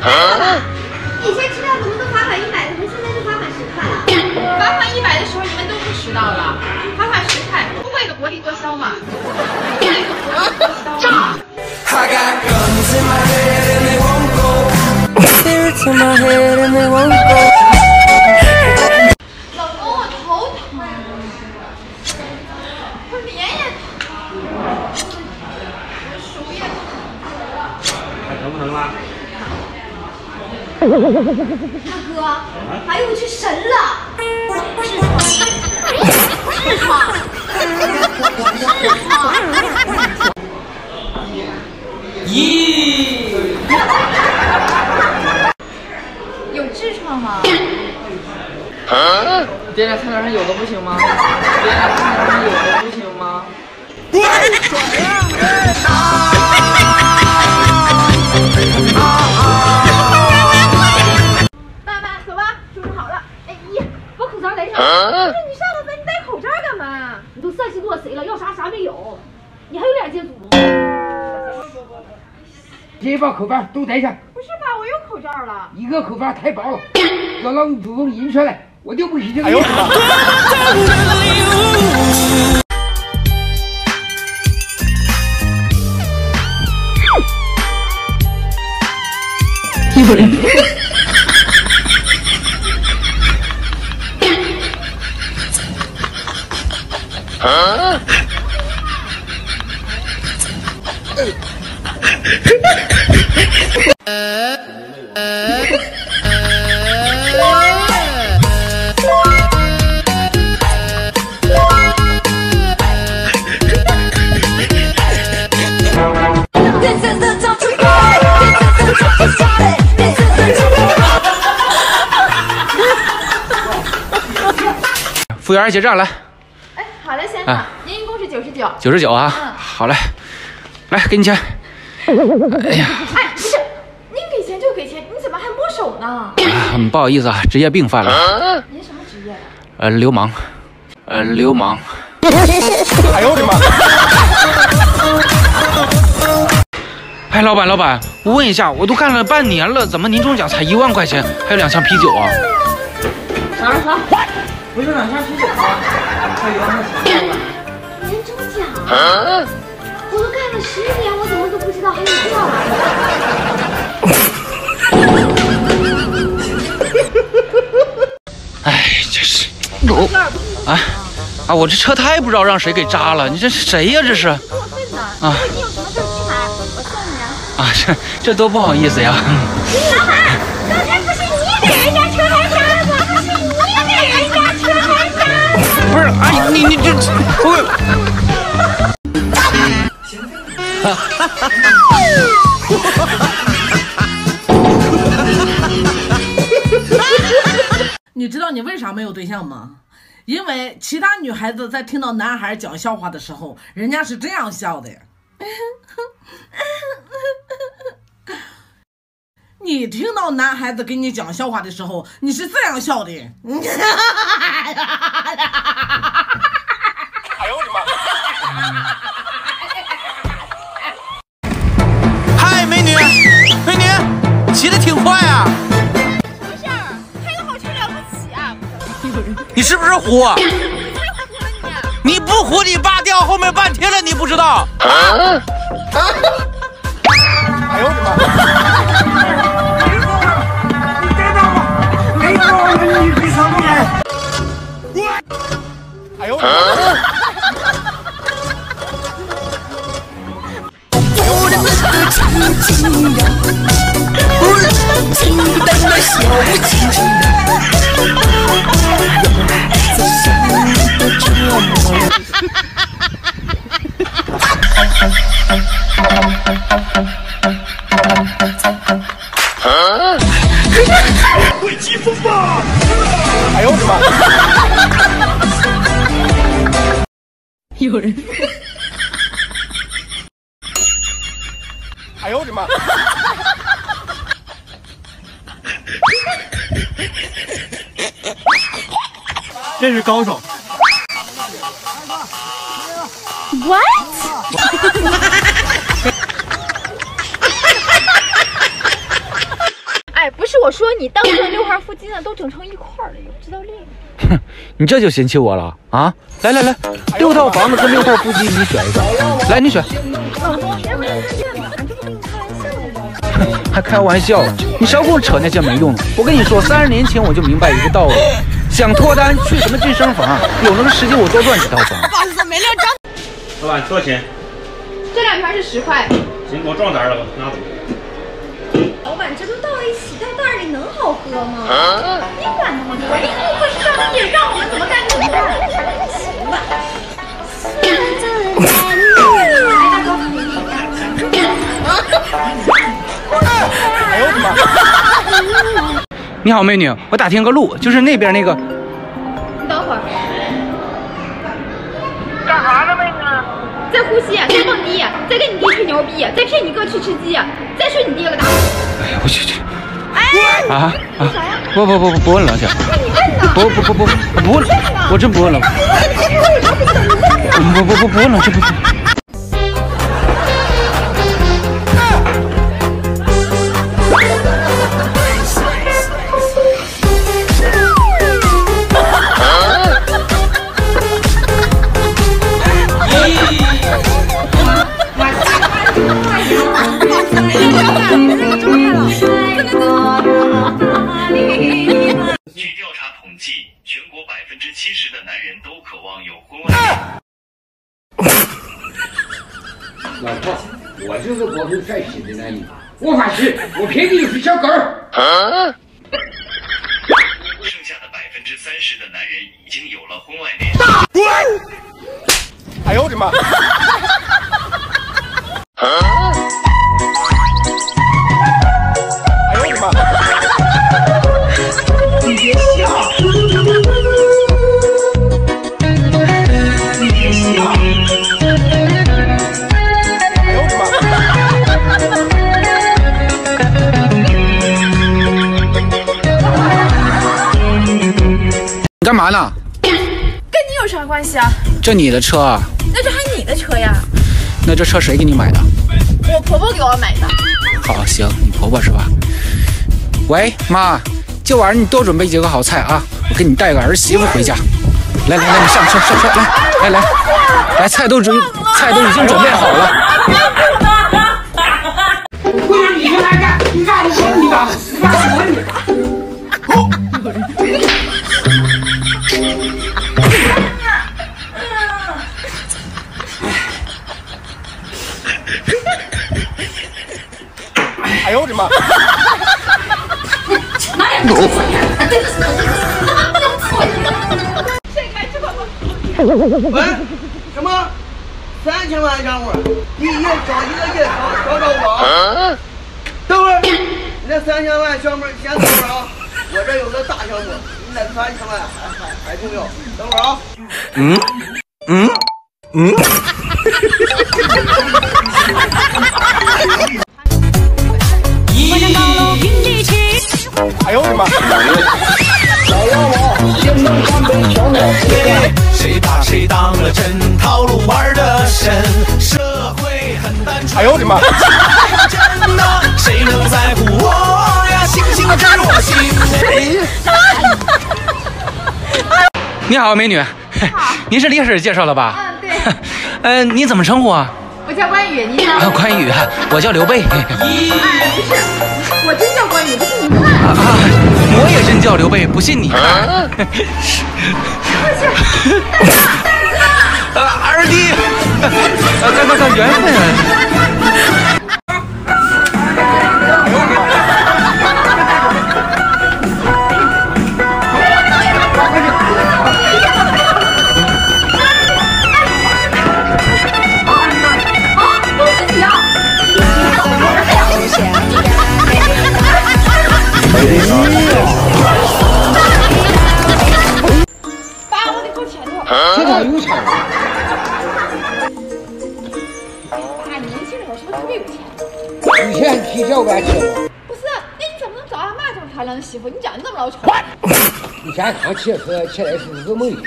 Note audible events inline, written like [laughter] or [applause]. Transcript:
以前迟到怎么都罚款一百，怎么现在就罚款十块了？罚款一百的时候你们都不迟到了，罚款十块，不为了薄利多销嘛？炸！哥，还有我去神了！痔疮，痔疮，痔疮。咦，有痔疮吗？点点菜单上有的不行吗？点点菜单上有的这把口罩都戴上，不是吧？我有口罩了。一个口罩太薄了，要让祖宗印出来，我就不许这个样。服务员结账来，哎，好嘞，先啊生，您一共是九十九。九十九啊，嗯好嘞，来给你钱。哎呀，哎，不是，您给钱就给钱，你怎么还摸手呢？啊不好意思啊，职业病犯了，您什么职业的？呃，流氓，呃，流氓。[laughs] 哎呦我的妈！哎，老板，老板，我问一下，我都干了半年了，怎么您中奖才一万块钱，还有两箱啤酒啊？啥啥？不是两箱啤酒吗？还有一万块钱。年终奖，我都干了十年，我怎么都不知道还有这玩意儿？哎，这是，我啊啊！我这车胎不知道让谁给扎了，你这是谁呀？这是过分呢！啊你有什么事去买，我送你啊。啊，这这多不好意思呀！老板，刚你这我 [laughs] 你知道你为啥没有对象吗？因为其他女孩子在听到男孩讲笑话的时候，人家是这样笑的。[laughs] 你听到男孩子给你讲笑话的时候，你是这样笑的。[laughs] 嗨，美女，美女，骑的挺快啊！什么事儿？开个好车了不起啊？你是不是虎？[laughs] 你不虎，你爸掉后面半天了，你不知道？哎呦我的妈！哎呦我的妈！这是高手。What？我说你当初的刘海腹肌呢都整成一块儿了，也不知道练？哼。[laughs] 你这就嫌弃我了啊？来来来，六套房子跟六套腹肌，你选一个。来，你选。老公，别不是这嘛，这不跟你开玩笑的吗？还开玩笑？你少跟我扯那些没用的。我跟你说，三十年前我就明白一个道理：[laughs] 想脱单去什么健身房，有那个时间我多赚几套房。[laughs] 老板多少钱？这两瓶是十块。行，给我装袋了吧，拿走。老板，这都到能好喝吗？你管那么多，你顾客是上帝，让我们怎么干怎么干。行吧。来，大哥。你好，美女，我打听个路，就是那边那个。你等会儿。干啥呢，妹子？在呼吸，在蹦迪，在跟你弟吹牛逼，在骗你哥去吃鸡，再睡你爹个大。哎呀，我去去。哎，啊啊！不不不不不问了，姐。你问呢？不不不不不问了，我真不问了。不不不不问了，这不。就是国风帅气的男人，我发誓，我骗你是小狗儿。剩下的百分之三十的男人已经有了婚外恋。哎呦我的妈！哎呦我的妈！[laughs] 哎嘛呢？跟你有啥关系啊？这你的车啊？那这还你的车呀？那这车谁给你买的？我婆婆给我买的。好，行，你婆婆是吧？喂，妈，今晚上你多准备几个好菜啊，我给你带个儿媳妇回家。来来来，你上车上车，来来来，来菜都准菜都已经准备好了。我让你来干，你干我你吧，你干我你。喂，什么？三千万项目，你也找一个月找找找我。等会儿，你那三千万项目先等会儿啊，我这有个大项目，你那三千万还还还重要。等会儿啊。嗯嗯嗯。哎呦我的妈！谁把谁当了真，套路玩的深，社会很单纯。哎呦我的妈！真的，谁能在乎我呀？星星知我心。你好，美女。您是李婶介绍的吧？嗯，对。嗯，[laughs] 你怎么称呼啊？我叫关羽，你呢？啊，关羽，我叫刘备。叫刘备，不信你看。啊，[laughs] 二弟，啊，看看看缘分啊。以前踢脚杆去了，不是，那你怎么能找俺妈这么漂亮的媳妇？你长得那么老丑。以前刚骑车起来是日梦想。